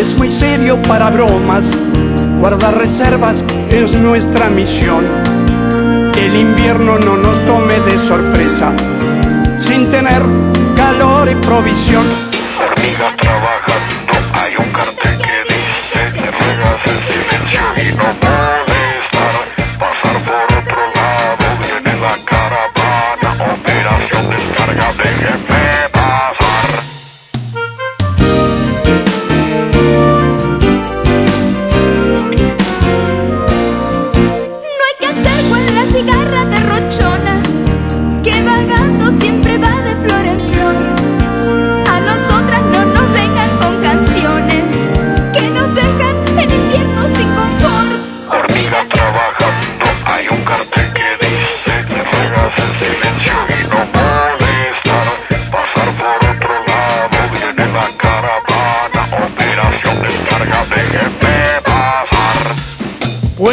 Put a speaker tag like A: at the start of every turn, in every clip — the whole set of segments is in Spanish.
A: es muy serio para bromas. Guardar reservas es nuestra misión. El invierno no nos tome de sorpresa, sin tener calor y provisión.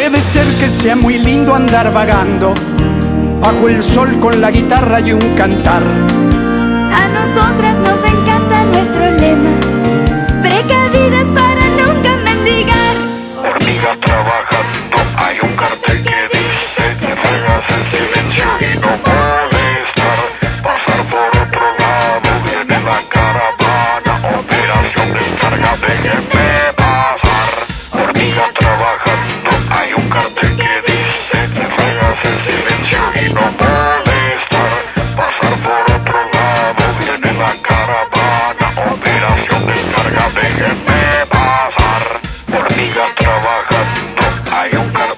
A: Puede ser que sea muy lindo andar vagando bajo el sol con la guitarra y un cantar. A
B: nosotras nos encanta nuestro lema, precavidas para nunca mendigar. Hormigas trabajando, hay un cartel que dice, te regas el silencio y no molestar. Pasar por otro lado, viene la caravana, operación descarga, déjenme pasar. Hormigas trabajando que dice que ruegas en silencio y no molestar. Pasar por otro lado viene la caravana, operación descarga, déjenme pasar. Hormiga trabajando, hay un cartel.